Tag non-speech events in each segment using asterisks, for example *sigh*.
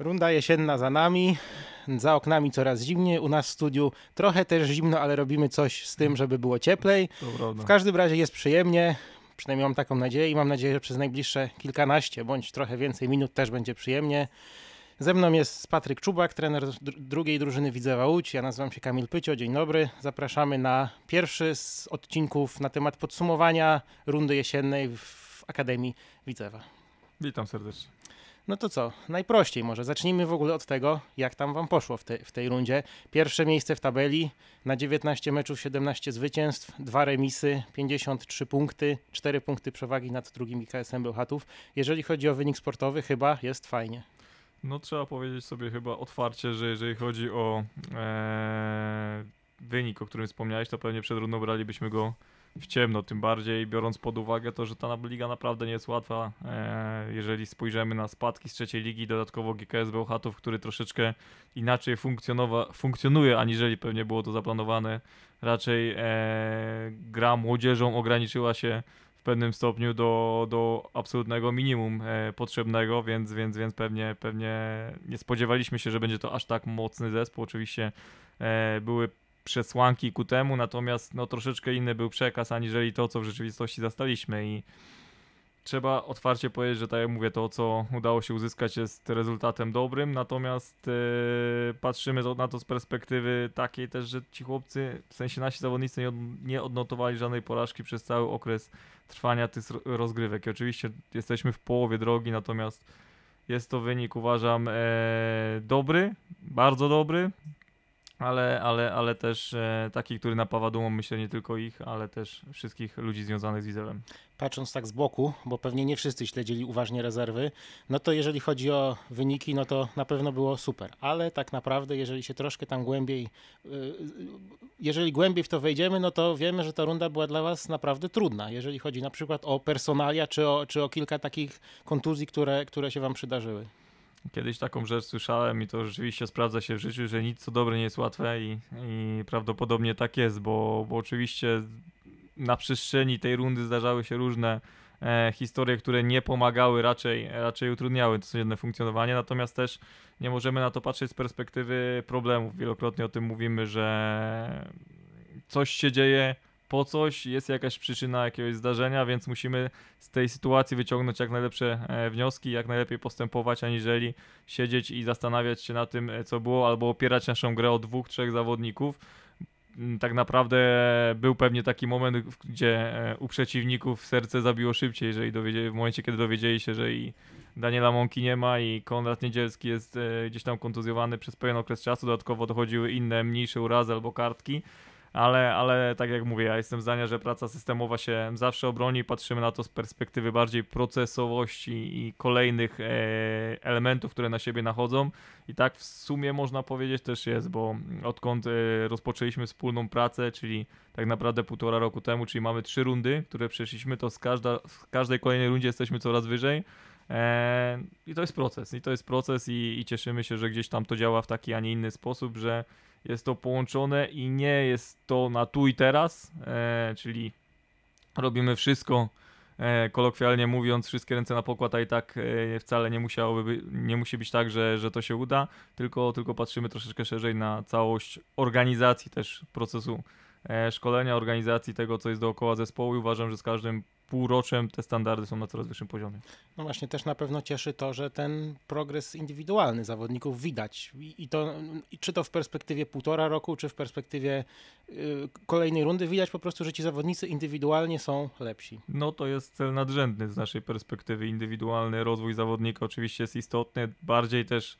Runda jesienna za nami, za oknami coraz zimniej, u nas w studiu trochę też zimno, ale robimy coś z tym, żeby było cieplej. W każdym razie jest przyjemnie, przynajmniej mam taką nadzieję i mam nadzieję, że przez najbliższe kilkanaście bądź trochę więcej minut też będzie przyjemnie. Ze mną jest Patryk Czubak, trener drugiej drużyny Widzewa Łódź. Ja nazywam się Kamil Pycio, dzień dobry. Zapraszamy na pierwszy z odcinków na temat podsumowania rundy jesiennej w Akademii Widzewa. Witam serdecznie. No to co, najprościej może. Zacznijmy w ogóle od tego, jak tam wam poszło w, te, w tej rundzie. Pierwsze miejsce w tabeli, na 19 meczów 17 zwycięstw, dwa remisy, 53 punkty, 4 punkty przewagi nad drugimi KSM Bełchatów. Jeżeli chodzi o wynik sportowy, chyba jest fajnie. No trzeba powiedzieć sobie chyba otwarcie, że jeżeli chodzi o e, wynik, o którym wspomniałeś, to pewnie przed rundą bralibyśmy go w ciemno, tym bardziej biorąc pod uwagę to, że ta liga naprawdę nie jest łatwa. E, jeżeli spojrzymy na spadki z trzeciej ligi, dodatkowo GKS Bełchatów, który troszeczkę inaczej funkcjonuje, aniżeli pewnie było to zaplanowane. Raczej e, gra młodzieżą ograniczyła się w pewnym stopniu do, do absolutnego minimum e, potrzebnego, więc, więc, więc pewnie, pewnie nie spodziewaliśmy się, że będzie to aż tak mocny zespół. Oczywiście były przesłanki ku temu, natomiast no, troszeczkę inny był przekaz, aniżeli to, co w rzeczywistości zastaliśmy i trzeba otwarcie powiedzieć, że tak jak mówię, to co udało się uzyskać jest rezultatem dobrym, natomiast yy, patrzymy na to z perspektywy takiej też, że ci chłopcy, w sensie nasi zawodnicy nie, od, nie odnotowali żadnej porażki przez cały okres trwania tych rozgrywek. I oczywiście jesteśmy w połowie drogi, natomiast jest to wynik uważam e, dobry, bardzo dobry, ale, ale, ale też e, taki, który napawa dumą, myślę, nie tylko ich, ale też wszystkich ludzi związanych z Wizewem. Patrząc tak z boku, bo pewnie nie wszyscy śledzili uważnie rezerwy, no to jeżeli chodzi o wyniki, no to na pewno było super, ale tak naprawdę, jeżeli się troszkę tam głębiej, y, jeżeli głębiej w to wejdziemy, no to wiemy, że ta runda była dla Was naprawdę trudna, jeżeli chodzi na przykład o personalia, czy o, czy o kilka takich kontuzji, które, które się Wam przydarzyły. Kiedyś taką rzecz słyszałem i to rzeczywiście sprawdza się w życiu, że nic co dobre nie jest łatwe i, i prawdopodobnie tak jest, bo, bo oczywiście na przestrzeni tej rundy zdarzały się różne e, historie, które nie pomagały, raczej, raczej utrudniały codzienne funkcjonowanie, natomiast też nie możemy na to patrzeć z perspektywy problemów. Wielokrotnie o tym mówimy, że coś się dzieje, po coś, jest jakaś przyczyna jakiegoś zdarzenia, więc musimy z tej sytuacji wyciągnąć jak najlepsze e, wnioski, jak najlepiej postępować, aniżeli siedzieć i zastanawiać się na tym, e, co było, albo opierać naszą grę o dwóch, trzech zawodników. Mm, tak naprawdę był pewnie taki moment, gdzie e, u przeciwników serce zabiło szybciej, jeżeli w momencie, kiedy dowiedzieli się, że i Daniela Mąki nie ma i Konrad Niedzielski jest gdzieś tam kontuzjowany przez pewien okres czasu, dodatkowo dochodziły inne, mniejsze urazy albo kartki ale, ale tak jak mówię, ja jestem zdania, że praca systemowa się zawsze obroni, patrzymy na to z perspektywy bardziej procesowości i kolejnych e, elementów, które na siebie nachodzą i tak w sumie można powiedzieć też jest, bo odkąd e, rozpoczęliśmy wspólną pracę, czyli tak naprawdę półtora roku temu, czyli mamy trzy rundy, które przeszliśmy, to z, każda, w każdej kolejnej rundzie jesteśmy coraz wyżej. E, I to jest proces, i to jest proces i, i cieszymy się, że gdzieś tam to działa w taki, a nie inny sposób, że jest to połączone i nie jest to na tu i teraz, e, czyli robimy wszystko, e, kolokwialnie mówiąc, wszystkie ręce na pokład, a i tak e, wcale nie musiałoby by, nie musi być tak, że, że to się uda, tylko, tylko patrzymy troszeczkę szerzej na całość organizacji też procesu e, szkolenia, organizacji tego, co jest dookoła zespołu i uważam, że z każdym półroczem te standardy są na coraz wyższym poziomie. No właśnie, też na pewno cieszy to, że ten progres indywidualny zawodników widać. I to, czy to w perspektywie półtora roku, czy w perspektywie y, kolejnej rundy, widać po prostu, że ci zawodnicy indywidualnie są lepsi. No to jest cel nadrzędny z naszej perspektywy. Indywidualny rozwój zawodnika oczywiście jest istotny, bardziej też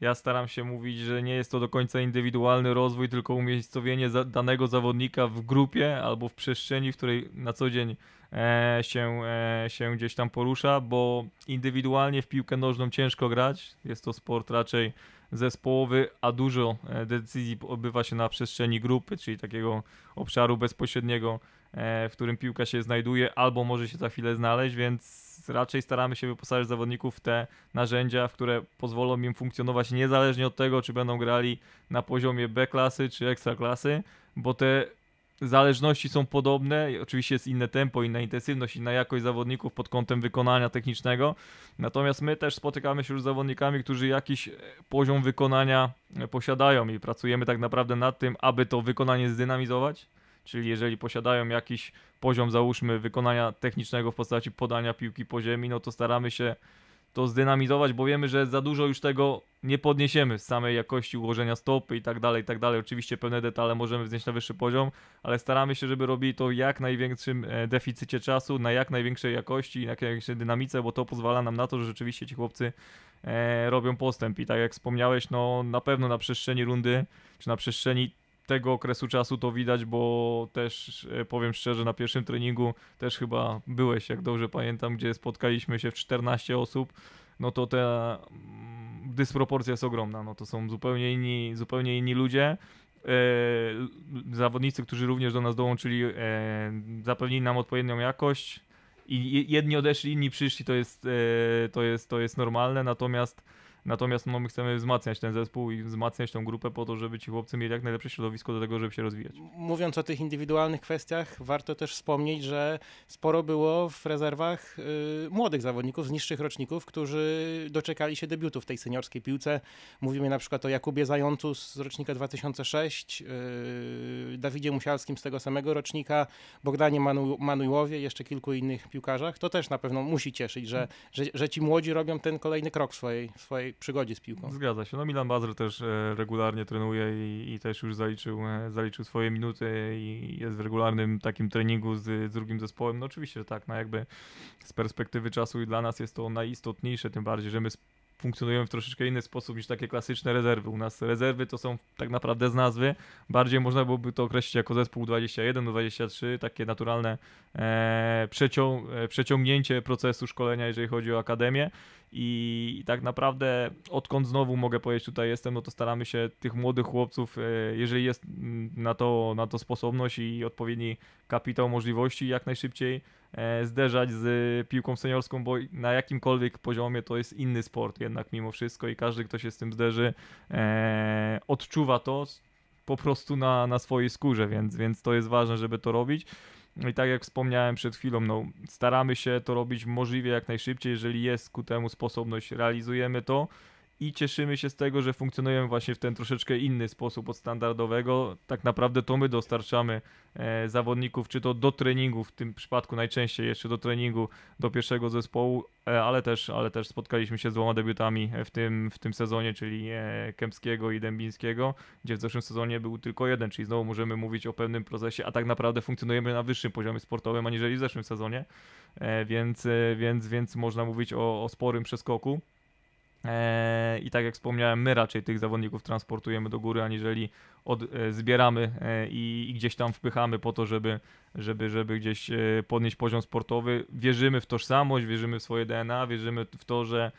ja staram się mówić, że nie jest to do końca indywidualny rozwój, tylko umiejscowienie za danego zawodnika w grupie albo w przestrzeni, w której na co dzień e, się, e, się gdzieś tam porusza, bo indywidualnie w piłkę nożną ciężko grać. Jest to sport raczej zespołowy, a dużo e, decyzji odbywa się na przestrzeni grupy, czyli takiego obszaru bezpośredniego, e, w którym piłka się znajduje albo może się za chwilę znaleźć, więc raczej staramy się wyposażyć zawodników w te narzędzia, które pozwolą im funkcjonować niezależnie od tego, czy będą grali na poziomie B klasy czy ekstra klasy, bo te zależności są podobne, oczywiście jest inne tempo, inna intensywność, inna jakość zawodników pod kątem wykonania technicznego, natomiast my też spotykamy się już z zawodnikami, którzy jakiś e, poziom wykonania e, posiadają i pracujemy tak naprawdę nad tym, aby to wykonanie zdynamizować, czyli jeżeli posiadają jakiś poziom, załóżmy, wykonania technicznego w postaci podania piłki po ziemi, no to staramy się to zdynamizować, bo wiemy, że za dużo już tego nie podniesiemy z samej jakości ułożenia stopy i tak dalej, i tak dalej. Oczywiście pewne detale możemy wznieść na wyższy poziom, ale staramy się, żeby robili to jak największym e, deficycie czasu, na jak największej jakości i jak największej dynamice, bo to pozwala nam na to, że rzeczywiście ci chłopcy e, robią postęp i tak jak wspomniałeś, no na pewno na przestrzeni rundy, czy na przestrzeni tego okresu czasu to widać, bo też e, powiem szczerze, na pierwszym treningu też chyba byłeś, jak dobrze pamiętam, gdzie spotkaliśmy się w 14 osób, no to ta mm, dysproporcja jest ogromna, no to są zupełnie inni, zupełnie inni ludzie, e, zawodnicy, którzy również do nas dołączyli, e, zapewnili nam odpowiednią jakość i jedni odeszli, inni przyszli, to jest, to jest, to jest normalne, natomiast Natomiast no, my chcemy wzmacniać ten zespół i wzmacniać tą grupę po to, żeby ci chłopcy mieli jak najlepsze środowisko do tego, żeby się rozwijać. Mówiąc o tych indywidualnych kwestiach, warto też wspomnieć, że sporo było w rezerwach y, młodych zawodników z niższych roczników, którzy doczekali się debiutu w tej seniorskiej piłce. Mówimy na przykład o Jakubie Zającu z rocznika 2006, y, Dawidzie Musialskim z tego samego rocznika, Bogdanie Manu, Manujłowie, jeszcze kilku innych piłkarzach. To też na pewno musi cieszyć, że, że, że ci młodzi robią ten kolejny krok w swojej, w swojej przygodzie z piłką. Zgadza się. No Milan Bazr też e, regularnie trenuje i, i, też już zaliczył, e, zaliczył swoje minuty i jest w regularnym takim treningu z, z drugim zespołem. No oczywiście, że tak, no jakby z perspektywy czasu i dla nas jest to najistotniejsze, tym bardziej, że my funkcjonują w troszeczkę inny sposób niż takie klasyczne rezerwy. U nas rezerwy to są tak naprawdę z nazwy, bardziej można byłoby to określić jako zespół 21 do 23, takie naturalne e, przecią, e, przeciągnięcie procesu szkolenia, jeżeli chodzi o akademię. I, I, tak naprawdę, odkąd znowu mogę powiedzieć, tutaj jestem, no to staramy się tych młodych chłopców, e, jeżeli jest na to, na to sposobność i odpowiedni kapitał możliwości, jak najszybciej zderzać z piłką seniorską, bo na jakimkolwiek poziomie to jest inny sport jednak mimo wszystko i każdy, kto się z tym zderzy, e, odczuwa to po prostu na, na swojej skórze, więc, więc to jest ważne, żeby to robić. I tak jak wspomniałem przed chwilą, no, staramy się to robić możliwie jak najszybciej, jeżeli jest ku temu sposobność, realizujemy to i cieszymy się z tego, że funkcjonujemy właśnie w ten troszeczkę inny sposób od standardowego. Tak naprawdę to my dostarczamy e, zawodników, czy to do treningu, w tym przypadku najczęściej jeszcze do treningu, do pierwszego zespołu, e, ale, też, ale też spotkaliśmy się z dwoma debiutami w tym, w tym sezonie, czyli e, Kępskiego i Dębińskiego, gdzie w zeszłym sezonie był tylko jeden, czyli znowu możemy mówić o pewnym procesie, a tak naprawdę funkcjonujemy na wyższym poziomie sportowym, aniżeli w zeszłym sezonie, więc, więc, więc można mówić o, o sporym przeskoku. Eee, I tak jak wspomniałem, my raczej tych zawodników transportujemy do góry, aniżeli od, e, zbieramy e, i, i, gdzieś tam wpychamy po to, żeby, żeby, żeby gdzieś e, podnieść poziom sportowy. Wierzymy w tożsamość, wierzymy w swoje DNA, wierzymy w to, że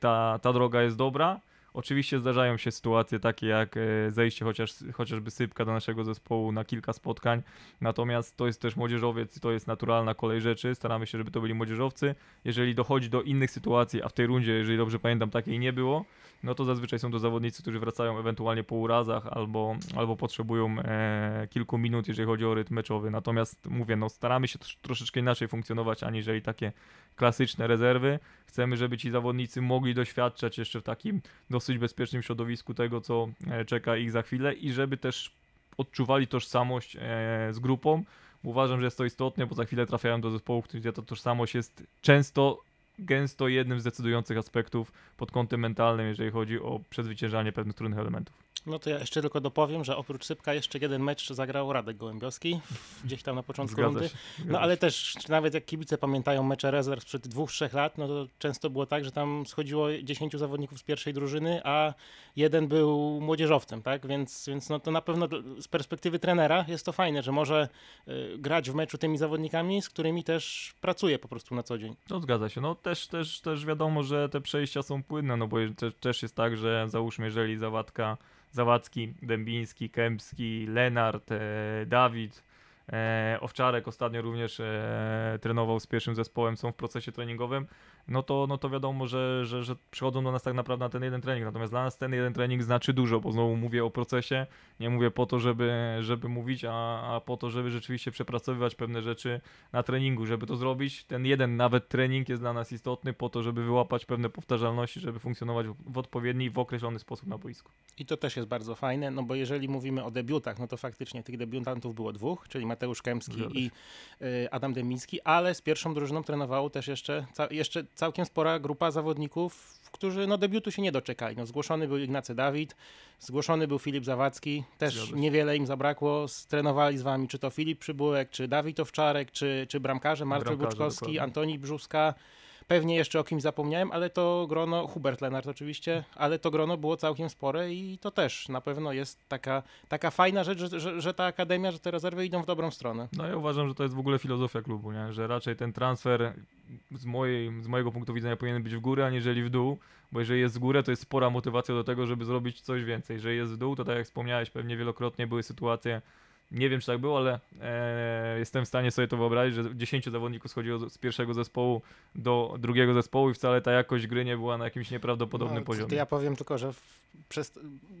ta, ta droga jest dobra Oczywiście zdarzają się sytuacje takie jak e, zejście chociaż, chociażby sypka do naszego zespołu na kilka spotkań, natomiast to jest też młodzieżowiec, to jest naturalna kolej rzeczy, staramy się, żeby to byli młodzieżowcy. Jeżeli dochodzi do innych sytuacji, a w tej rundzie, jeżeli dobrze pamiętam, takiej nie było, no to zazwyczaj są to zawodnicy, którzy wracają ewentualnie po urazach albo, albo potrzebują e, kilku minut, jeżeli chodzi o rytm meczowy. Natomiast mówię, no staramy się troszeczkę inaczej funkcjonować, aniżeli takie klasyczne rezerwy. Chcemy, żeby ci zawodnicy mogli doświadczać jeszcze w takim dosyć bezpiecznym środowisku tego, co e, czeka ich za chwilę i żeby też odczuwali tożsamość e, z grupą. Uważam, że jest to istotne, bo za chwilę trafiają do zespołu, gdzie ta tożsamość jest często gęsto jednym z decydujących aspektów pod kątem mentalnym, jeżeli chodzi o przezwyciężanie pewnych trudnych elementów. No to ja jeszcze tylko dopowiem, że oprócz Sypka jeszcze jeden mecz zagrał Radek Gołębioski, gdzieś tam na początku zgadza rundy. Się, no ale też nawet jak kibice pamiętają mecze rezerw sprzed dwóch, trzech lat, no to często było tak, że tam schodziło 10 zawodników z pierwszej drużyny, a jeden był młodzieżowcem, tak? Więc, więc no to na pewno z perspektywy trenera jest to fajne, że może y, grać w meczu tymi zawodnikami, z którymi też pracuje po prostu na co dzień. No zgadza się. No też, też, też wiadomo, że te przejścia są płynne, no bo też, też jest tak, że załóżmy, jeżeli Zawadka Zawadzki, Dębiński, Kępski, Lenart, e, Dawid, e, Owczarek ostatnio również e, trenował z pierwszym zespołem, są w procesie treningowym, no to, no to wiadomo, że, że, że przychodzą do nas tak naprawdę na ten jeden trening. Natomiast dla nas ten jeden trening znaczy dużo, bo znowu mówię o procesie, nie mówię po to, żeby, żeby mówić, a, a po to, żeby rzeczywiście przepracowywać pewne rzeczy na treningu. Żeby to zrobić, ten jeden nawet trening jest dla nas istotny po to, żeby wyłapać pewne powtarzalności, żeby funkcjonować w, odpowiedni, w określony sposób na boisku. I to też jest bardzo fajne, no bo jeżeli mówimy o debiutach, no to faktycznie tych debiutantów było dwóch, czyli Mateusz Kępski i y, Adam Demiński, ale z pierwszą drużyną trenowało też jeszcze, jeszcze całkiem spora grupa zawodników, którzy no, debiutu się nie doczekali. No, zgłoszony był Ignacy Dawid, zgłoszony był Filip Zawadzki, też niewiele im zabrakło. Trenowali z wami czy to Filip Przybułek, czy Dawid Owczarek, czy, czy bramkarze Marcel Buczkowski, Antoni Brzuska. Pewnie jeszcze o kimś zapomniałem, ale to grono, Hubert Lenart oczywiście, ale to grono było całkiem spore i to też na pewno jest taka, taka fajna rzecz, że, że, że ta akademia, że te rezerwy idą w dobrą stronę. No ja uważam, że to jest w ogóle filozofia klubu, nie? że raczej ten transfer z, mojej, z mojego punktu widzenia powinien być w górę, aniżeli w dół, bo jeżeli jest w górę, to jest spora motywacja do tego, żeby zrobić coś więcej. Jeżeli jest w dół, to tak jak wspomniałeś, pewnie wielokrotnie były sytuacje, nie wiem, czy tak było, ale e, jestem w stanie sobie to wyobrazić, że 10 zawodników schodziło z pierwszego zespołu do drugiego zespołu i wcale ta jakość gry nie była na jakimś nieprawdopodobnym no, poziomie. To ja powiem tylko, że w, przez,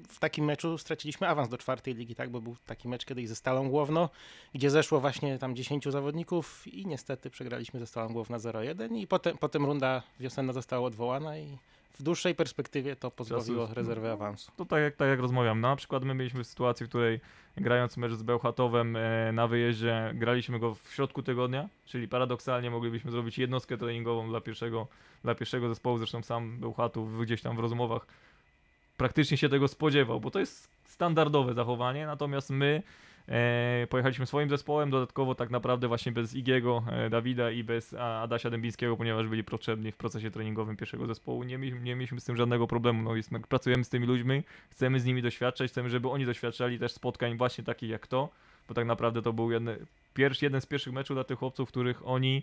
w takim meczu straciliśmy awans do czwartej ligi, tak? Bo był taki mecz kiedyś ze Stalą Głowno, gdzie zeszło właśnie tam 10 zawodników i niestety przegraliśmy ze Stalą Głowna 0-1 i potem, potem runda wiosenna została odwołana i w dłuższej perspektywie to pozbawiło rezerwę awansu. To tak jak, tak jak rozmawiam. No, na przykład my mieliśmy sytuację, w której grając mecz z Bełchatowem e, na wyjeździe, graliśmy go w środku tygodnia, czyli paradoksalnie moglibyśmy zrobić jednostkę treningową dla pierwszego, dla pierwszego zespołu. Zresztą sam Bełchatów gdzieś tam w rozmowach praktycznie się tego spodziewał, bo to jest standardowe zachowanie, natomiast my pojechaliśmy swoim zespołem, dodatkowo tak naprawdę właśnie bez Igiego, e, Dawida i bez Adasia Dębińskiego, ponieważ byli potrzebni w procesie treningowym pierwszego zespołu. Nie, nie mieliśmy z tym żadnego problemu. No, jest, pracujemy z tymi ludźmi, chcemy z nimi doświadczać, chcemy, żeby oni doświadczali też spotkań właśnie takich jak to, bo tak naprawdę to był jedny, pierwszy, jeden z pierwszych meczów dla tych chłopców, w których oni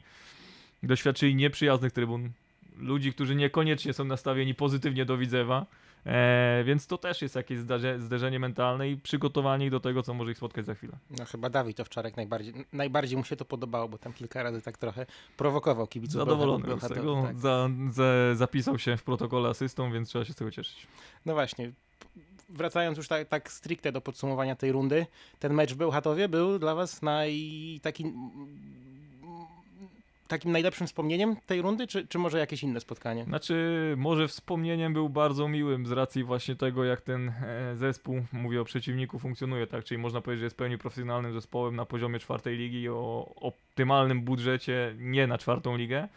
doświadczyli nieprzyjaznych trybun, ludzi, którzy niekoniecznie są nastawieni pozytywnie do Widzewa, E, więc to też jest jakieś zdarze, zderzenie mentalne i przygotowanie ich do tego, co może ich spotkać za chwilę. No chyba Dawid Owczarek najbardziej, najbardziej mu się to podobało, bo tam kilka razy tak trochę prowokował kibiców. Zadowolony z tego, tak. za, za, zapisał się w protokole asystą, więc trzeba się z tego cieszyć. No właśnie, wracając już tak, tak stricte do podsumowania tej rundy, ten mecz w Bełchatowie był dla was naj, taki takim najlepszym wspomnieniem tej rundy, czy, czy może jakieś inne spotkanie? Znaczy, może wspomnieniem był bardzo miłym z racji właśnie tego, jak ten e, zespół, mówię o przeciwniku, funkcjonuje, tak? Czyli można powiedzieć, że jest pełni profesjonalnym zespołem na poziomie czwartej ligi o optymalnym budżecie, nie na czwartą ligę.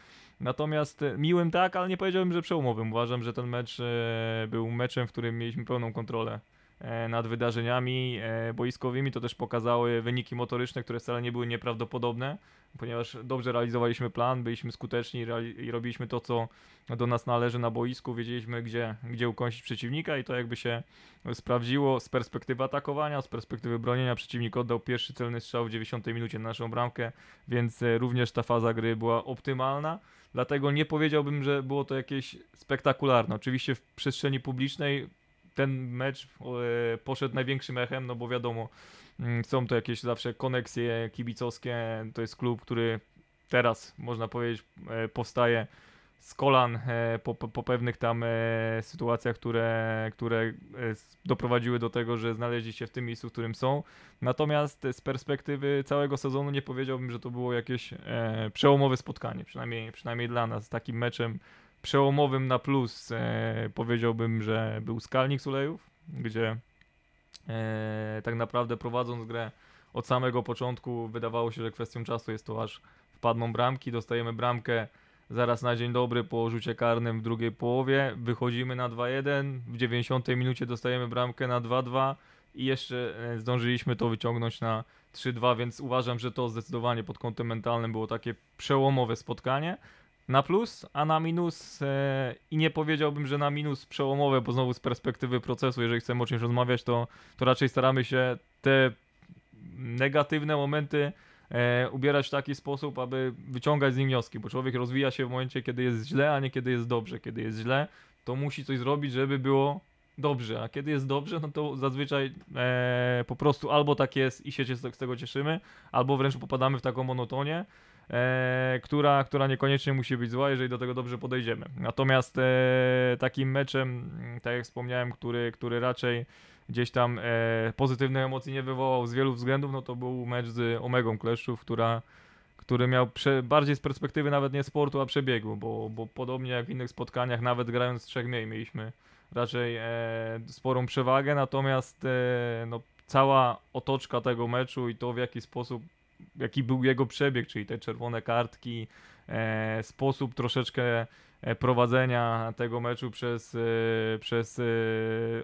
Natomiast e, miłym tak, ale nie powiedziałbym, że przełomowym. Uważam, że ten mecz e, był meczem, w którym mieliśmy pełną kontrolę nad wydarzeniami boiskowymi. To też pokazały wyniki motoryczne, które wcale nie były nieprawdopodobne ponieważ dobrze realizowaliśmy plan, byliśmy skuteczni i robiliśmy to, co do nas należy na boisku, wiedzieliśmy, gdzie, gdzie ukończyć przeciwnika i to jakby się sprawdziło z perspektywy atakowania, z perspektywy bronienia. Przeciwnik oddał pierwszy celny strzał w 90 minucie na naszą bramkę, więc e, również ta faza gry była optymalna. Dlatego nie powiedziałbym, że było to jakieś spektakularne. Oczywiście w przestrzeni publicznej ten mecz e, poszedł największym echem, no bo wiadomo, Mm, są to jakieś zawsze koneksje kibicowskie. To jest klub, który teraz można powiedzieć e, powstaje z kolan e, po, po, pewnych tam sytuacjach, które, które doprowadziły do tego, że znaleźli się w tym miejscu, w którym są. Natomiast z perspektywy całego sezonu nie powiedziałbym, że to było jakieś przełomowe spotkanie, przynajmniej, przynajmniej dla nas. Takim meczem przełomowym na plus powiedziałbym, że był Skalnik Sulejów, gdzie E, tak naprawdę prowadząc grę od samego początku wydawało się, że kwestią czasu jest to aż wpadną bramki, dostajemy bramkę zaraz na dzień dobry po rzucie karnym w drugiej połowie, wychodzimy na 2-1, w 90 minucie dostajemy bramkę na 2-2 i jeszcze e, zdążyliśmy to wyciągnąć na 3-2, więc uważam, że to zdecydowanie pod kątem mentalnym było takie przełomowe spotkanie na plus, a na minus e, i nie powiedziałbym, że na minus przełomowe, bo znowu z perspektywy procesu, jeżeli chcemy o czymś rozmawiać, to, to raczej staramy się te negatywne momenty e, ubierać w taki sposób, aby wyciągać z nich wnioski, bo człowiek rozwija się w momencie, kiedy jest źle, a nie kiedy jest dobrze. Kiedy jest źle, to musi coś zrobić, żeby było dobrze, a kiedy jest dobrze, no to zazwyczaj e, po prostu albo tak jest i się z tego cieszymy, albo wręcz popadamy w taką monotonię, e, która, która niekoniecznie musi być zła, jeżeli do tego dobrze podejdziemy. Natomiast e, takim meczem, tak jak wspomniałem, który, który raczej gdzieś tam e, pozytywne emocje nie wywołał z wielu względów, no to był mecz z Omegą Kleszczów, która który miał prze, bardziej z perspektywy nawet nie sportu, a przebiegu, bo, bo podobnie jak w innych spotkaniach, nawet grając z trzech mniej, mieliśmy raczej e, sporą przewagę, natomiast e, no, cała otoczka tego meczu i to w jaki sposób, jaki był jego przebieg, czyli te czerwone kartki, e, sposób troszeczkę e, prowadzenia tego meczu przez, e, przez e,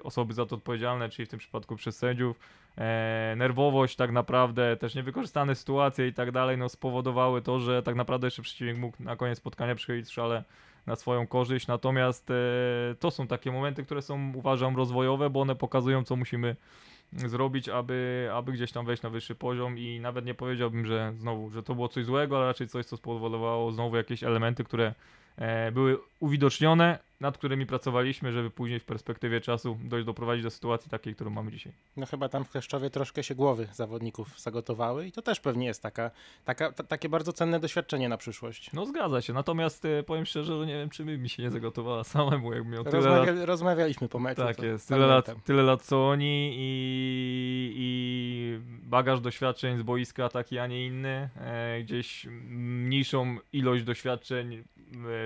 osoby za to odpowiedzialne, czyli w tym przypadku przez sędziów, nerwowość tak naprawdę, też niewykorzystane sytuacje i tak dalej, no spowodowały to, że tak naprawdę jeszcze przeciwnik mógł na koniec spotkania przychylić szale na swoją korzyść. Natomiast e, to są takie momenty, które są uważam rozwojowe, bo one pokazują, co musimy zrobić, aby, aby gdzieś tam wejść na wyższy poziom i nawet nie powiedziałbym, że znowu, że to było coś złego, ale raczej coś, co spowodowało znowu jakieś elementy, które e, były uwidocznione, nad którymi pracowaliśmy, żeby później w perspektywie czasu dojść doprowadzić do sytuacji takiej, którą mamy dzisiaj. No chyba tam w Kleszczowie troszkę się głowy zawodników zagotowały i to też pewnie jest taka, taka takie bardzo cenne doświadczenie na przyszłość. No zgadza się, natomiast e, powiem szczerze, że nie wiem, czy mi się nie zagotowała *laughs* samemu, jak miał tyle Rozmawia, lat. Rozmawialiśmy po meczu. Tak jest, tyle lat, tyle lat co oni i, i bagaż doświadczeń z boiska taki, a nie inny. E, gdzieś mniejszą ilość doświadczeń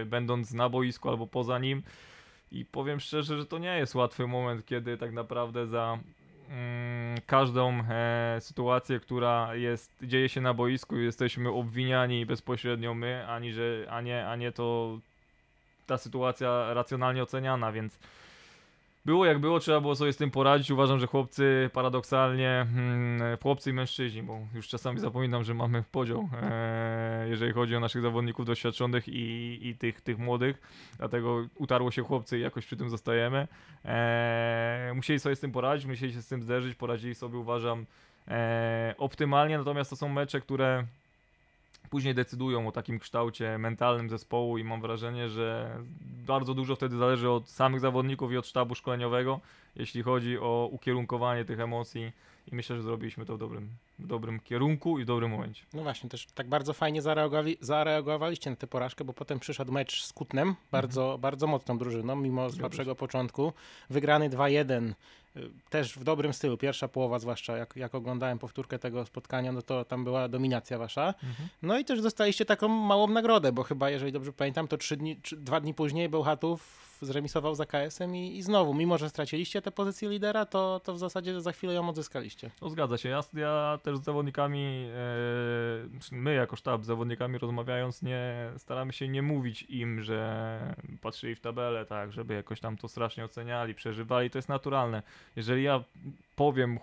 e, będąc na boisku albo poza nim. I powiem szczerze, że to nie jest łatwy moment, kiedy tak naprawdę za mm, każdą e, sytuację, która jest, dzieje się na boisku, jesteśmy obwiniani bezpośrednio my, ani że, a, nie, a nie to ta sytuacja racjonalnie oceniana, więc było jak było, trzeba było sobie z tym poradzić. Uważam, że chłopcy paradoksalnie, hmm, chłopcy i mężczyźni, bo już czasami zapominam, że mamy podział, e, jeżeli chodzi o naszych zawodników doświadczonych i, i tych, tych młodych, dlatego utarło się chłopcy i jakoś przy tym zostajemy. E, musieli sobie z tym poradzić, musieli się z tym zderzyć, poradzili sobie, uważam, e, optymalnie, natomiast to są mecze, które później decydują o takim kształcie mentalnym zespołu i mam wrażenie, że bardzo dużo wtedy zależy od samych zawodników i od sztabu szkoleniowego, jeśli chodzi o ukierunkowanie tych emocji i myślę, że zrobiliśmy to w dobrym, w dobrym kierunku i w dobrym momencie. No właśnie, też tak bardzo fajnie zareagowali, zareagowaliście na tę porażkę, bo potem przyszedł mecz z Kutnem, bardzo, mhm. bardzo mocną drużyną, mimo słabszego początku. Wygrany 2-1 Y, też w dobrym stylu. Pierwsza połowa, zwłaszcza jak, jak oglądałem powtórkę tego spotkania, no to tam była dominacja wasza. Mhm. No i też dostaliście taką małą nagrodę, bo chyba, jeżeli dobrze pamiętam, to trzy dni, trzy, dwa dni później Bełchatów zremisował za KS-em i, i znowu, mimo że straciliście tę pozycję lidera, to, to w zasadzie za chwilę ją odzyskaliście. No zgadza się. Ja, ja też z zawodnikami, e, my jako sztab z zawodnikami rozmawiając, nie staramy się nie mówić im, że patrzyli w tabelę, tak, żeby jakoś tam to strasznie oceniali, przeżywali. To jest naturalne. Jeżeli ja powiem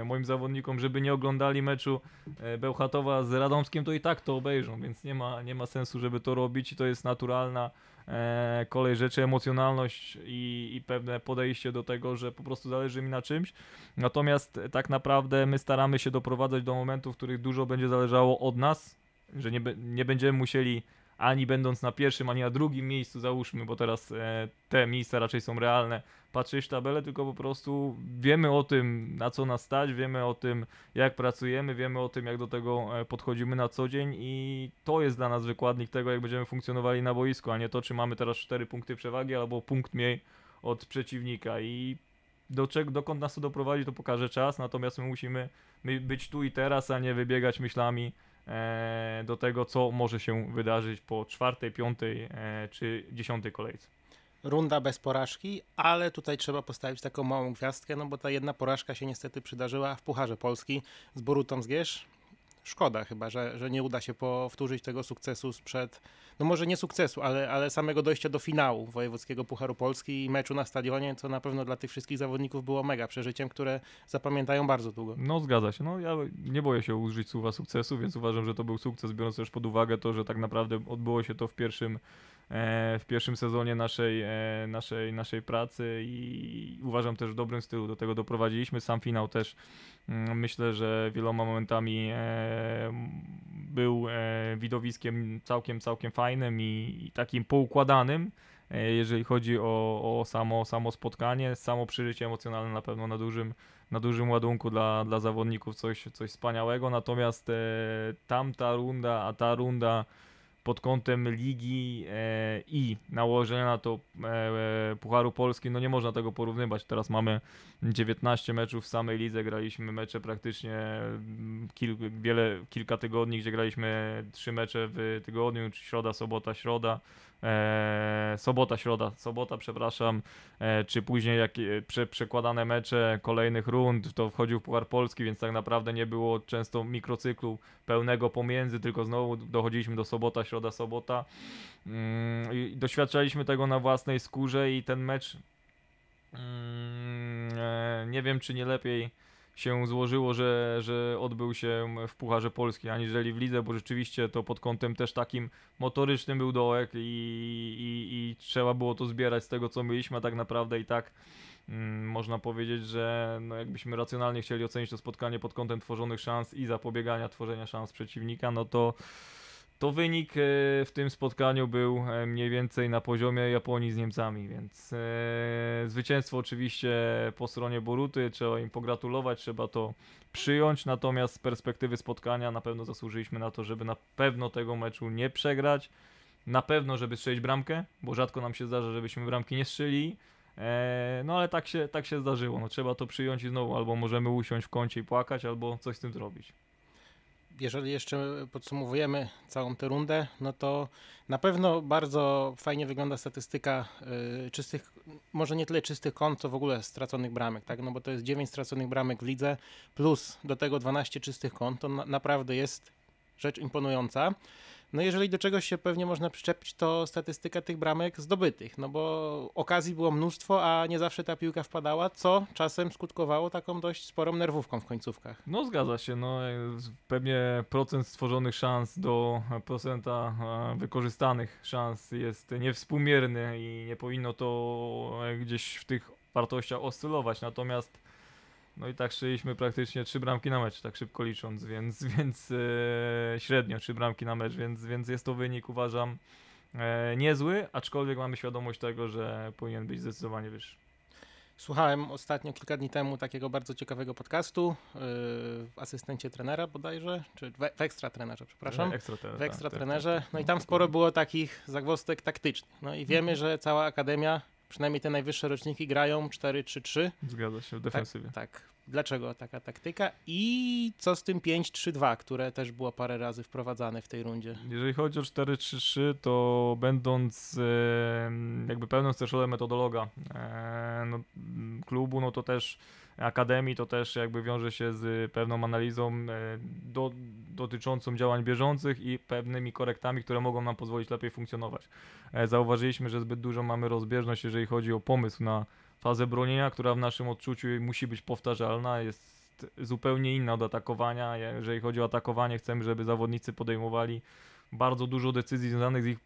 e, moim zawodnikom, żeby nie oglądali meczu e, Bełchatowa z Radomskiem, to i tak to obejrzą, więc nie ma, nie ma sensu, żeby to robić i to jest naturalna e, kolej rzeczy, emocjonalność i, i pewne podejście do tego, że po prostu zależy mi na czymś. Natomiast tak naprawdę my staramy się doprowadzać do momentów, w których dużo będzie zależało od nas, że nie, nie będziemy musieli ani będąc na pierwszym, ani na drugim miejscu, załóżmy, bo teraz e, te miejsca raczej są realne, patrzeć w tabelę, tylko po prostu wiemy o tym, na co nas stać, wiemy o tym, jak pracujemy, wiemy o tym, jak do tego e, podchodzimy na co dzień i to jest dla nas wykładnik tego, jak będziemy funkcjonowali na boisku, a nie to, czy mamy teraz 4 punkty przewagi albo punkt mniej od przeciwnika. I do czego, dokąd nas to doprowadzi, to pokaże czas, natomiast my musimy być tu i teraz, a nie wybiegać myślami do tego, co może się wydarzyć po czwartej, piątej e, czy dziesiątej kolejce runda bez porażki, ale tutaj trzeba postawić taką małą gwiazdkę, no bo ta jedna porażka się niestety przydarzyła w Pucharze Polski z Borutą Zgierz. Szkoda chyba, że, że nie uda się powtórzyć tego sukcesu sprzed, no może nie sukcesu, ale, ale samego dojścia do finału Wojewódzkiego Pucharu Polski i meczu na stadionie, co na pewno dla tych wszystkich zawodników było mega przeżyciem, które zapamiętają bardzo długo. No zgadza się, no ja nie boję się użyć słowa sukcesu, więc uważam, że to był sukces, biorąc też pod uwagę to, że tak naprawdę odbyło się to w pierwszym w pierwszym sezonie naszej, e, naszej, naszej pracy i uważam też w dobrym stylu do tego doprowadziliśmy. Sam finał też mm, myślę, że wieloma momentami e, był widowiskiem całkiem, całkiem fajnym i takim poukładanym. jeżeli chodzi o, o samo, samo spotkanie, samo przeżycie emocjonalne na pewno na dużym, na dużym ładunku dla, dla zawodników coś, coś wspaniałego, natomiast e, tamta runda, a ta runda pod kątem ligi e, i nałożenia na to e, Pucharu Polski, no nie można tego porównywać. Teraz mamy 19 meczów w samej lidze, graliśmy mecze praktycznie mm, kil, wiele, kilka tygodni, gdzie graliśmy trzy mecze w tygodniu, środa, sobota, środa e, sobota, środa, sobota, przepraszam, e, czy później jak, e, prze, przekładane mecze kolejnych rund, to wchodził Puchar Polski, więc tak naprawdę nie było często mikrocyklu pełnego pomiędzy, tylko znowu dochodziliśmy do sobota, środa, sobota. Mm, i doświadczaliśmy tego na własnej skórze i ten mecz mm, e, nie wiem, czy nie lepiej się złożyło, że, że odbył się w Pucharze Polski, aniżeli w lidze, bo rzeczywiście to pod kątem też takim motorycznym był dołek i, i, i trzeba było to zbierać z tego, co mieliśmy, a tak naprawdę i tak mm, można powiedzieć, że no jakbyśmy racjonalnie chcieli ocenić to spotkanie pod kątem tworzonych szans i zapobiegania tworzenia szans przeciwnika, no to to wynik e, w tym spotkaniu był e, mniej więcej na poziomie Japonii z Niemcami, więc e, zwycięstwo oczywiście po stronie Boruty, trzeba im pogratulować, trzeba to przyjąć, natomiast z perspektywy spotkania na pewno zasłużyliśmy na to, żeby na pewno tego meczu nie przegrać, na pewno, żeby strzelić bramkę, bo rzadko nam się zdarza, żebyśmy bramki nie strzeli, no ale tak się, tak się zdarzyło, no trzeba to przyjąć i znowu albo możemy usiąść w kącie i płakać, albo coś z tym zrobić jeżeli jeszcze podsumowujemy całą tę rundę, no to na pewno bardzo fajnie wygląda statystyka y, czystych, może nie tyle czystych kąt, co w ogóle straconych bramek, tak? No bo to jest 9 straconych bramek w lidze, plus do tego 12 czystych kąt, to na, naprawdę jest rzecz imponująca. No jeżeli do czegoś się pewnie można przyczepić, to statystyka tych bramek zdobytych, no bo okazji było mnóstwo, a nie zawsze ta piłka wpadała, co czasem skutkowało taką dość sporą nerwówką w końcówkach. No zgadza się, no pewnie procent stworzonych szans do procenta wykorzystanych szans jest niewspółmierny i nie powinno to gdzieś w tych wartościach oscylować, natomiast no i tak strzeliśmy praktycznie trzy bramki na mecz, tak szybko licząc, więc, *laughs* więc e, średnio trzy bramki na mecz, więc, więc jest to wynik uważam e, niezły, aczkolwiek mamy świadomość tego, że powinien być zdecydowanie wyższy. Słuchałem ostatnio, kilka dni temu, takiego bardzo ciekawego podcastu yy, w asystencie trenera bodajże, czy w, w ekstra trenerze, przepraszam. Ekstra trener, w ekstra tak, trenerze. Tak, tak, no i tam sporo było takich zagwostek taktycznych. No i wiemy, że cała akademia przynajmniej te najwyższe roczniki grają 4-3-3. Zgadza się, w defensywie. Tak, tak. Dlaczego taka taktyka? I co z tym 5-3-2, które też było parę razy wprowadzane w tej rundzie? Jeżeli chodzi o 4-3-3, to będąc jakby pełną steszolem metodologa e, no, klubu, no to też akademii, to też jakby wiąże się z pewną analizą e, do, dotyczącą działań bieżących i pewnymi korektami, które mogą nam pozwolić lepiej funkcjonować. E, zauważyliśmy, że zbyt dużo mamy rozbieżność, jeżeli chodzi o pomysł na fazę bronienia, która w naszym odczuciu musi być powtarzalna, jest zupełnie inna od atakowania. Jeżeli chodzi o atakowanie, chcemy, żeby zawodnicy podejmowali bardzo dużo decyzji związanych z ich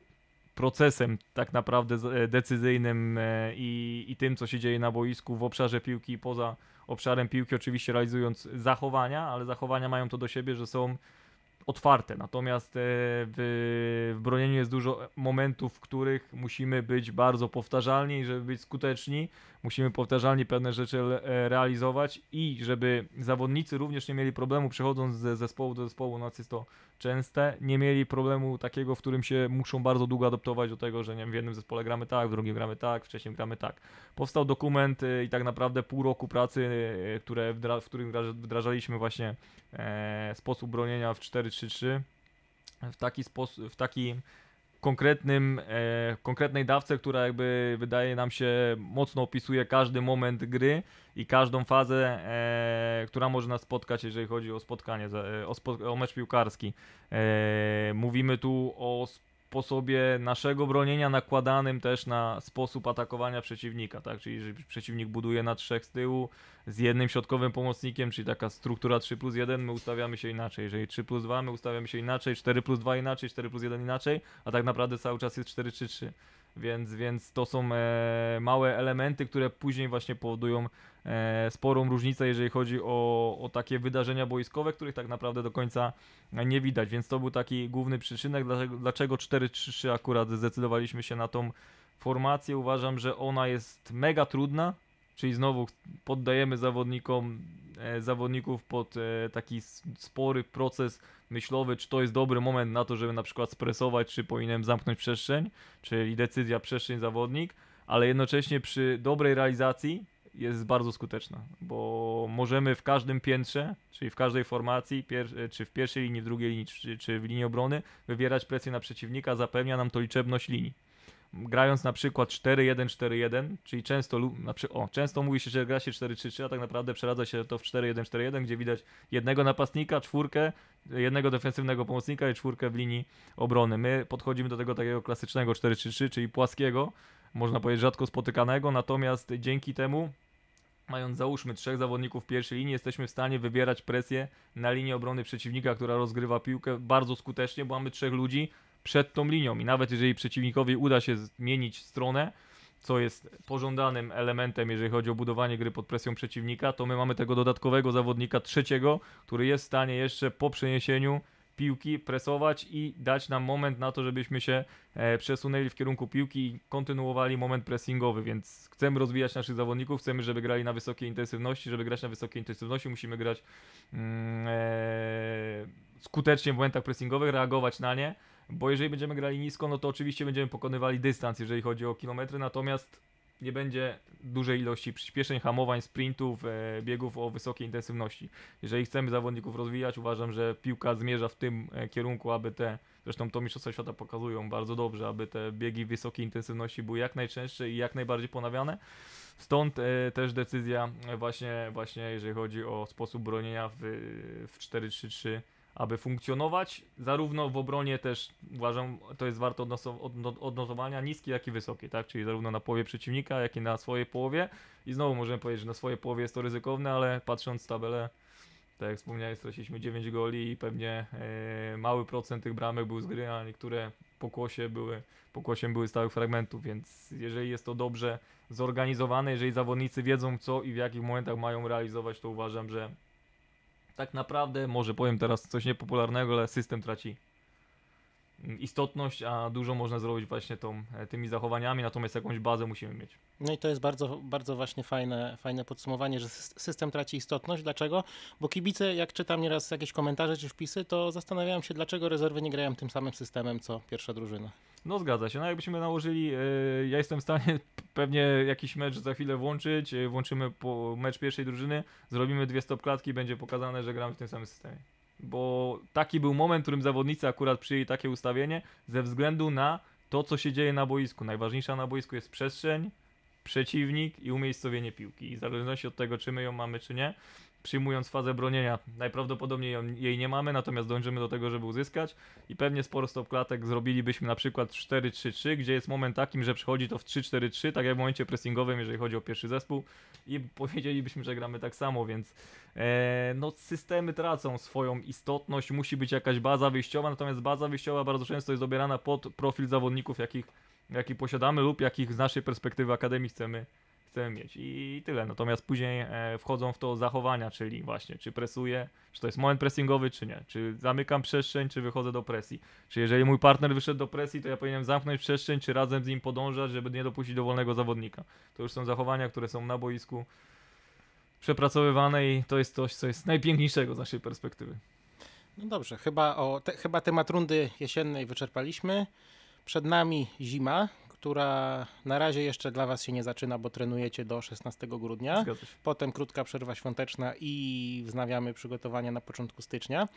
procesem tak naprawdę e, decyzyjnym i, i tym, co się dzieje na boisku w obszarze piłki i poza obszarem piłki, oczywiście realizując zachowania, ale zachowania mają to do siebie, że są otwarte. Natomiast e, w, w bronieniu jest dużo momentów, w których musimy być bardzo powtarzalni żeby być skuteczni, musimy powtarzalnie pewne rzeczy e, realizować i żeby zawodnicy również nie mieli problemu przechodząc ze zespołu do zespołu, no jest to częste, nie mieli problemu takiego, w którym się muszą bardzo długo adaptować do tego, że nie wiem, w jednym zespole gramy tak, w drugim gramy tak, wcześniej gramy tak. Powstał dokument e, i tak naprawdę pół roku pracy, które, w którym wdrażaliśmy właśnie e, sposób bronienia w 4-3-3 w taki sposób, w taki konkretnym, e, konkretnej dawce, która jakby wydaje nam się mocno opisuje każdy moment gry i każdą fazę, e, która może nas spotkać, jeżeli chodzi o spotkanie, e, o, spo, o mecz piłkarski. E, mówimy tu o sposobie naszego bronienia nakładanym też na sposób atakowania przeciwnika, tak? Czyli że przeciwnik buduje na trzech z tyłu z jednym środkowym pomocnikiem, czyli taka struktura 3 plus 1, my ustawiamy się inaczej. Jeżeli 3 plus 2, my ustawiamy się inaczej, 4 plus 2 inaczej, 4 plus 1 inaczej, a tak naprawdę cały czas jest 4 3 3. Więc, więc to są e, małe elementy, które później właśnie powodują sporą różnicę, jeżeli chodzi o, o takie wydarzenia boiskowe, których tak naprawdę do końca nie widać. Więc to był taki główny przyczynek, dlaczego, dlaczego 4-3-3 akurat zdecydowaliśmy się na tą formację. Uważam, że ona jest mega trudna, czyli znowu poddajemy zawodnikom, e, zawodników pod e, taki spory proces myślowy, czy to jest dobry moment na to, żeby na przykład stresować, czy powinienem zamknąć przestrzeń, czyli decyzja przestrzeń zawodnik, ale jednocześnie przy dobrej realizacji jest bardzo skuteczna, bo możemy w każdym piętrze, czyli w każdej formacji, czy w pierwszej linii, w drugiej linii, czy, czy w linii obrony, wywierać presję na przeciwnika, zapewnia nam to liczebność linii grając na przykład 4-1-4-1, czyli często, o, często mówi się, że gra się 4-3-3, a tak naprawdę przeradza się to w 4-1-4-1, gdzie widać jednego napastnika, czwórkę, jednego defensywnego pomocnika i czwórkę w linii obrony. My podchodzimy do tego takiego klasycznego 4-3-3, czyli płaskiego, można powiedzieć rzadko spotykanego, natomiast dzięki temu mając załóżmy trzech zawodników pierwszej linii, jesteśmy w stanie wywierać presję na linię obrony przeciwnika, która rozgrywa piłkę bardzo skutecznie, bo mamy trzech ludzi, przed tą linią. I nawet jeżeli przeciwnikowi uda się zmienić stronę, co jest pożądanym elementem, jeżeli chodzi o budowanie gry pod presją przeciwnika, to my mamy tego dodatkowego zawodnika trzeciego, który jest w stanie jeszcze po przeniesieniu piłki presować i dać nam moment na to, żebyśmy się e, przesunęli w kierunku piłki i kontynuowali moment pressingowy, więc chcemy rozwijać naszych zawodników, chcemy, żeby grali na wysokiej intensywności, żeby grać na wysokiej intensywności musimy grać mm, e, skutecznie w momentach pressingowych, reagować na nie, bo jeżeli będziemy grali nisko, no to oczywiście będziemy pokonywali dystans, jeżeli chodzi o kilometry, natomiast nie będzie dużej ilości przyspieszeń, hamowań, sprintów, e, biegów o wysokiej intensywności. Jeżeli chcemy zawodników rozwijać, uważam, że piłka zmierza w tym e, kierunku, aby te, zresztą to Mistrzostwa Świata pokazują bardzo dobrze, aby te biegi wysokiej intensywności były jak najczęstsze i jak najbardziej ponawiane. Stąd e, też decyzja właśnie, właśnie jeżeli chodzi o sposób bronienia w, w 4-3-3 aby funkcjonować, zarówno w obronie też uważam, to jest warto odnotowania, niskie jak i wysokie, tak? Czyli zarówno na połowie przeciwnika, jak i na swojej połowie. I znowu możemy powiedzieć, że na swojej połowie jest to ryzykowne, ale patrząc tabelę, tak jak wspomniałem, straciliśmy 9 goli i pewnie e, mały procent tych bramek był z gry, a niektóre pokłosie były, pokłosiem były stałych fragmentów, więc jeżeli jest to dobrze zorganizowane, jeżeli zawodnicy wiedzą co i w jakich momentach mają realizować, to uważam, że tak naprawdę, może powiem teraz coś niepopularnego, ale system traci istotność, a dużo można zrobić właśnie tą, e, tymi zachowaniami, natomiast jakąś bazę musimy mieć. No i to jest bardzo, bardzo właśnie fajne, fajne podsumowanie, że system traci istotność. Dlaczego? Bo kibice, jak czytam nieraz jakieś komentarze czy wpisy, to zastanawiałem się, dlaczego rezerwy nie grają tym samym systemem, co pierwsza drużyna. No zgadza się, no jakbyśmy nałożyli, yy, ja jestem w stanie *laughs* pewnie jakiś mecz za chwilę włączyć, yy, włączymy po mecz pierwszej drużyny, zrobimy dwie stop klatki będzie pokazane, że gramy w tym samym systemie bo taki był moment, w którym zawodnicy akurat przyjęli takie ustawienie ze względu na to, co się dzieje na boisku. Najważniejsza na boisku jest przestrzeń, przeciwnik i umiejscowienie piłki. I w zależności od tego, czy my ją mamy, czy nie, przyjmując fazę bronienia. Najprawdopodobniej jej nie mamy, natomiast dążymy do tego, żeby uzyskać i pewnie sporo stop klatek zrobilibyśmy na przykład 4-3-3, gdzie jest moment takim, że przychodzi to w 3-4-3, tak jak w momencie pressingowym, jeżeli chodzi o pierwszy zespół i powiedzielibyśmy, że gramy tak samo, więc e, no systemy tracą swoją istotność, musi być jakaś baza wyjściowa, natomiast baza wyjściowa bardzo często jest dobierana pod profil zawodników, jakich, jakich posiadamy lub jakich z naszej perspektywy akademii chcemy chcemy mieć i tyle. Natomiast później e, wchodzą w to zachowania, czyli właśnie, czy presuję, czy to jest moment pressingowy, czy nie, czy zamykam przestrzeń, czy wychodzę do presji. Czy jeżeli mój partner wyszedł do presji, to ja powinienem zamknąć przestrzeń, czy razem z nim podążać, żeby nie dopuścić dowolnego zawodnika. To już są zachowania, które są na boisku przepracowywane i to jest coś, co jest najpiękniejszego z naszej perspektywy. No dobrze, chyba, o, te, chyba temat rundy jesiennej wyczerpaliśmy. Przed nami zima, która na razie jeszcze dla Was się nie zaczyna, bo trenujecie do 16 grudnia. Potem krótka przerwa świąteczna i wznawiamy przygotowania na początku stycznia.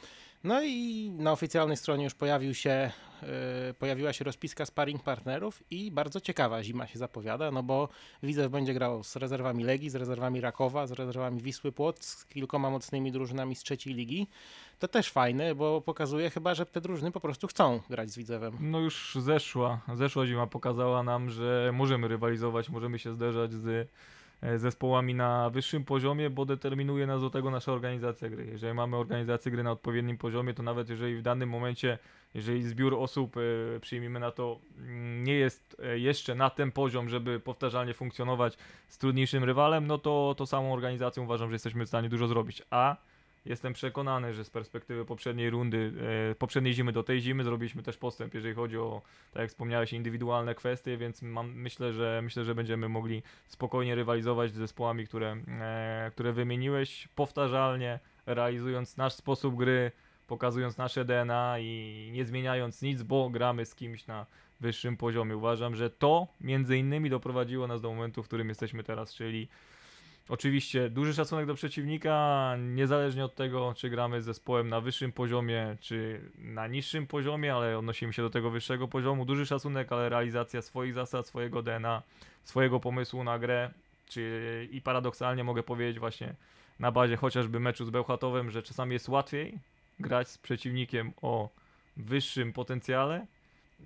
No i na oficjalnej stronie już pojawił się, yy, pojawiła się rozpiska sparring partnerów i bardzo ciekawa zima się zapowiada, no bo Widzew będzie grał z rezerwami Legii, z rezerwami Rakowa, z rezerwami Wisły Płock, z kilkoma mocnymi drużynami z trzeciej ligi to też fajne, bo pokazuje chyba, że te drużyny po prostu chcą grać z Widzewem. No już zeszła, zeszła zima pokazała nam, że możemy rywalizować, możemy się zderzać z e, zespołami na wyższym poziomie, bo determinuje nas do tego nasza organizacja gry. Jeżeli mamy organizację gry na odpowiednim poziomie, to nawet jeżeli w danym momencie, jeżeli zbiór osób, e, przyjmijmy na to, mm, nie jest e, jeszcze na ten poziom, żeby powtarzalnie funkcjonować z trudniejszym rywalem, no to, to samą organizacją uważam, że jesteśmy w stanie dużo zrobić. A jestem przekonany, że z perspektywy poprzedniej rundy, e, poprzedniej zimy do tej zimy zrobiliśmy też postęp, jeżeli chodzi o, tak jak wspomniałeś, indywidualne kwestie, więc mam, myślę, że myślę, że będziemy mogli spokojnie rywalizować z zespołami, które, e, które wymieniłeś, powtarzalnie, realizując nasz sposób gry, pokazując nasze DNA i nie zmieniając nic, bo gramy z kimś na wyższym poziomie. Uważam, że to między innymi doprowadziło nas do momentu, w którym jesteśmy teraz, czyli oczywiście duży szacunek do przeciwnika, niezależnie od tego, czy gramy z zespołem na wyższym poziomie, czy na niższym poziomie, ale odnosimy się do tego wyższego poziomu. Duży szacunek, ale realizacja swoich zasad, swojego DNA, swojego pomysłu na grę, czy i paradoksalnie mogę powiedzieć właśnie na bazie chociażby meczu z Bełchatowem, że czasami jest łatwiej grać z przeciwnikiem o wyższym potencjale,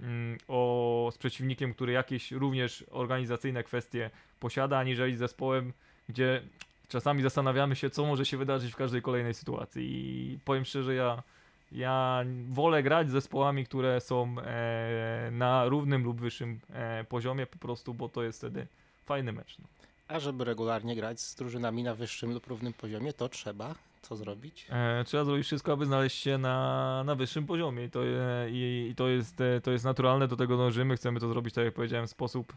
mm, o, z przeciwnikiem, który jakieś również organizacyjne kwestie posiada, aniżeli z zespołem, gdzie czasami zastanawiamy się, co może się wydarzyć w każdej kolejnej sytuacji. I powiem szczerze, ja, ja wolę grać z zespołami, które są e, na równym lub wyższym e, poziomie, po prostu, bo to jest wtedy fajny mecz. No. A żeby regularnie grać z drużynami na wyższym lub równym poziomie, to trzeba co zrobić? E, trzeba zrobić wszystko, aby znaleźć się na, na wyższym poziomie I to, e, i, i to, jest, e, to jest naturalne, do tego dążymy. Chcemy to zrobić, tak jak powiedziałem, w sposób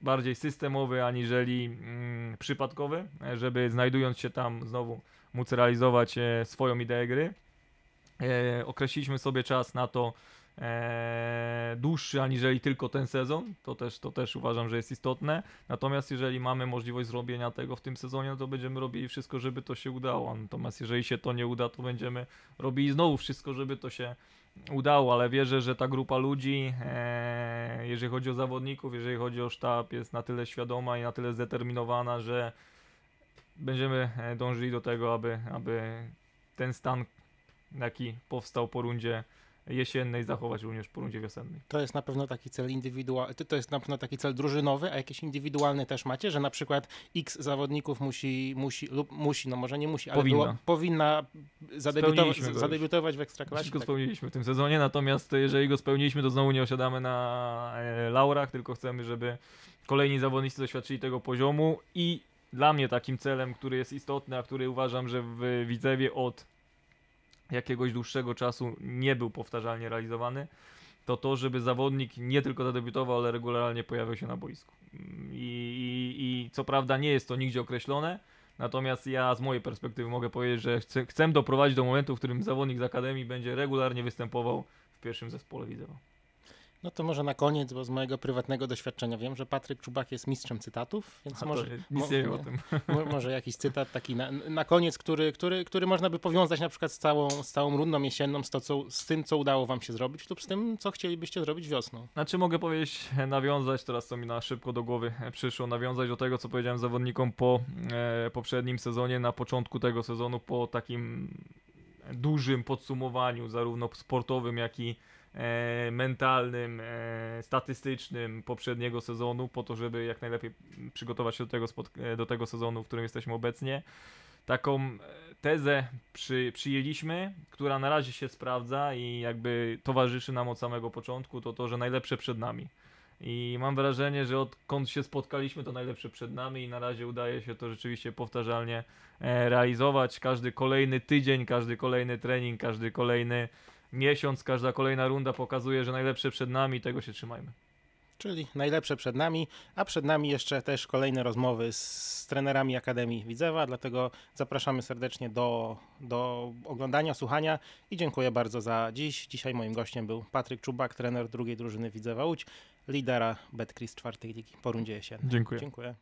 bardziej systemowy aniżeli mm, przypadkowy, żeby znajdując się tam znowu móc realizować e, swoją ideę gry. E, określiliśmy sobie czas na to, e, dłuższy aniżeli tylko ten sezon. To też, to też uważam, że jest istotne. Natomiast jeżeli mamy możliwość zrobienia tego w tym sezonie, to będziemy robili wszystko, żeby to się udało. Natomiast jeżeli się to nie uda, to będziemy robili znowu wszystko, żeby to się udało, ale wierzę, że ta grupa ludzi, e, jeżeli chodzi o zawodników, jeżeli chodzi o sztab, jest na tyle świadoma i na tyle zdeterminowana, że będziemy e, dążyli do tego, aby, aby ten stan, jaki powstał po rundzie jesiennej zachować również po rundzie wiosennej. To jest na pewno taki cel indywidualny, to jest na pewno taki cel drużynowy, a jakieś indywidualne też macie, że na przykład x zawodników musi, musi lub musi, no może nie musi, ale powinna, było, powinna zadebiutować, zadebiutować w Ekstraklasie. Wszystko tak. spełniliśmy w tym sezonie, natomiast jeżeli go spełniliśmy, to znowu nie osiadamy na e, laurach, tylko chcemy, żeby kolejni zawodnicy doświadczyli tego poziomu i dla mnie takim celem, który jest istotny, a który uważam, że w Widzewie od jakiegoś dłuższego czasu nie był powtarzalnie realizowany, to to, żeby zawodnik nie tylko zadebiutował, ale regularnie pojawiał się na boisku. I, i, i co prawda nie jest to nigdzie określone, natomiast ja z mojej perspektywy mogę powiedzieć, że chcę, chcę doprowadzić do momentu, w którym zawodnik z Akademii będzie regularnie występował w pierwszym zespole Widzewa. No to może na koniec, bo z mojego prywatnego doświadczenia wiem, że Patryk Czubak jest mistrzem cytatów, więc A może, nic nie wiem o tym. *laughs* może jakiś cytat taki na, na koniec, który, który, który można by powiązać na przykład z całą, z całą rundą jesienną, z, to, co, z tym, co udało wam się zrobić lub z tym, co chcielibyście zrobić wiosną. Znaczy mogę powiedzieć, nawiązać, teraz co mi na szybko do głowy przyszło, nawiązać do tego, co powiedziałem zawodnikom po e, poprzednim sezonie, na początku tego sezonu, po takim dużym podsumowaniu, zarówno sportowym, jak i e, mentalnym, e, statystycznym poprzedniego sezonu, po to, żeby jak najlepiej przygotować się do tego, e, do tego sezonu, w którym jesteśmy obecnie. Taką e, tezę przy, przyjęliśmy, która na razie się sprawdza i jakby towarzyszy nam od samego początku, to to, że najlepsze przed nami. I mam wrażenie, że odkąd się spotkaliśmy, to najlepsze przed nami i na razie udaje się to rzeczywiście powtarzalnie e, realizować. Każdy kolejny tydzień, każdy kolejny trening, każdy kolejny miesiąc, każda kolejna runda pokazuje, że najlepsze przed nami i tego się trzymajmy. Czyli najlepsze przed nami, a przed nami jeszcze też kolejne rozmowy z trenerami Akademii Widzewa, dlatego zapraszamy serdecznie do, do oglądania, słuchania i dziękuję bardzo za dziś. Dzisiaj moim gościem był Patryk Czubak, trener drugiej drużyny Widzewa Łódź, lidera Betcris czwartej ligi po rundzie jesiennej. Dziękuję. Dziękuję.